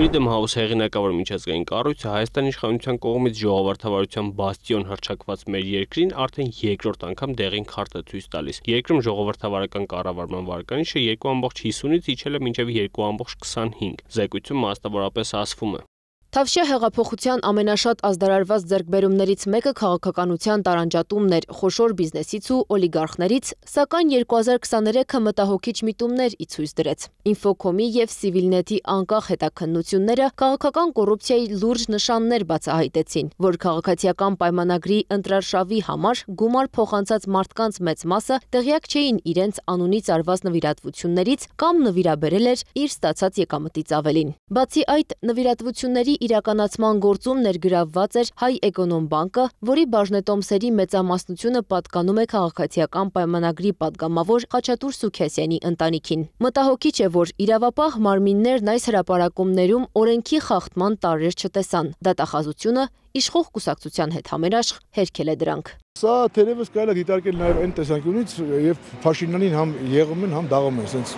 Freedom House հեղինակավոր միջազգային կառույցը Հայաստանի իշխանության կողմից ժողովրդավարության բաստիոն հռչակված մեր երկրին արդեն երկրորդ անգամ դեղին քարտ է ցույց տալիս։ Երկրում ժողովրդավարական կառավարման վարկանիշը 2.50-ից իջել է մինչև 2.25։ Զեկույցում մասնավորապես ասվում է. Թավշյա հեղափոխության ամենաշատ ազդարարված ձեռքբերումներից մեկը քաղաքականության տարանջատումն էր խոշոր բիզնեսից ու օլիգարխներից, սակայն 2023-ը մտահոգիչ միտումներ ի ցույց դրեց։ Ինֆոկոմի եւ Civilnet-ի անկախ հետաքննությունները քաղաքական կոռուպցիայի լուրջ նշաններ բացահայտեցին, որ քաղաքացիական պայմանագրի ընտրարշավի համար գումար փոխանցած մարդկանց մեծ մասը տեղյակ չէին իրենց անունից արված նվիրատվություններից կամ նվիրաբերել էր իր ստացած եկամտից ավելին։ Բացի այդ, նվիրատվությունների իրականացման գործում ներգրավված էր Հայ Էկոնոմբանկը, որի բաժնետոմսերի մեծամասնությունը պատկանում է քաղաքացիական պայմանագրի падգամավոր Խաչատուր Սուքիասյանի ընտանիքին։ Մտահոգիչ է, որ իրավապահ մարմիններն այս հրապարակումներում օրենքի խախտման տարրեր չտեսան։ Դատախազությունը իշխող կուսակցության հետ համերաշխ հերքել է դրանք։ Սա թերևս կարելի է դիտարկել նաև այն տեսանկյունից, եւ Փաշինյանին համ եղում են, համ դաղում են, ասենց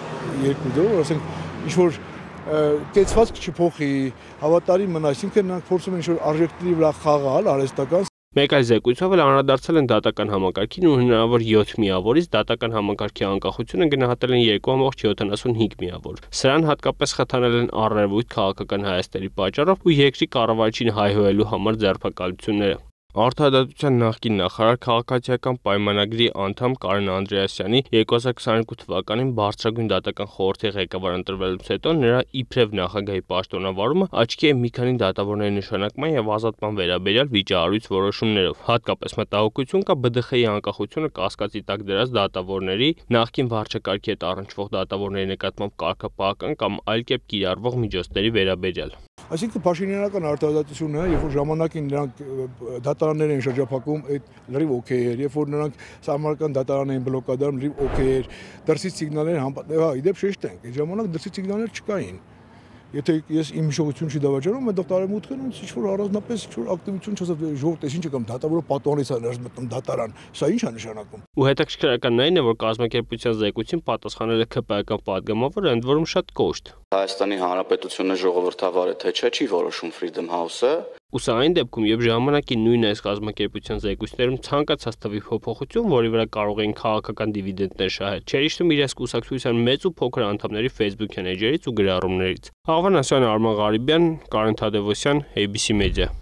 երկու դեպքում, ասենք ինչ որ կեցվածք չփոխի, հավատարիմ մնա, այսինքն նրանք փորձում են ինչ-որ արժեքների վրա խաղալ արհեստական Մեկ այլ զեկույցով էլ անդրադարձել են դատական համակարգին ու հնարավոր 7 միավորից դատական համակարգի անկախությունը գնահատել են 2.75 միավոր։ Սրան հատկապես խթանել են առերևույթ քաղաքական հայաստերի պատճառով ու երկրի կառավարչին հայհոյելու համար ձերբակալությունները։ Արտադատության նախկին նախարար քաղաքացիական պայմանագրի անդամ Կարեն Անդրեասյանի 2022 թվականին բարձրագույն դատական խորհրդի ղեկավար ընտրվելուց հետո նրա իբրև նախագահի պաշտոնավարումը աչքի է մի քանի դատավորների նշանակման եւ ազատման վերաբերյալ վիճահարույց որոշումներով։ Հատկապես մտահոգություն կա ԲԴԽ-ի անկախությունը կասկածի տակ դրած դատավորների նախկին վարչակարգի հետ առնչվող դատավորների նկատմամբ կարգապահական կամ այլ կերպ կիրառվող միջոցների վերաբերյալ։ Այսինքն Փաշինյանական արտադրությունը, երբ որ ժամանակին նրանք դատարաններ են շրջափակում, այդ լրիվ օքեյ էր, երբ որ նրանք սահմանական դատարան էին բլոկադարում, լրիվ օքեյ էր, դրսից սիգնալներ հա, իդեպ շեշտենք, այդ ժամանակ դրսից սիգնալներ չկային Եթե ես իմ հիշողություն չի դավաճանում, այնտեղ տարեմուտքը նույնս ինչ որ առանձնապես ինչ որ ակտիվություն չասած ժողովուրդ էս ինչ եկամ դատավորը պատոնից է ներս մտնում դատարան։ Սա ի՞նչ է նշանակում։ Ու հետաքրքրականն այն է, որ կազմակերպության զեկույցին պատասխանել է ԿՊԿ падգամավորը, ընդ որում շատ կոշտ։ Հայաստանի Հանրապետությունը ժողովրդավար է թե չէ չի որոշում Freedom House-ը, Ու սա այն դեպքում, երբ ժամանակին նույն այս կազմակերպության զեկույցներում ցանկացած թվի փոփոխություն, որի վրա կարող էին քաղաքական դիվիդենդներ շահել, չէր իշտում իրենց կուսակցության մեծ ու փոքր անդամների Facebook-յան էջերից ու գրառումներից։ Աղվանասյան Արման Ղարիբյան, Կարեն Թադևոսյան, ABC Media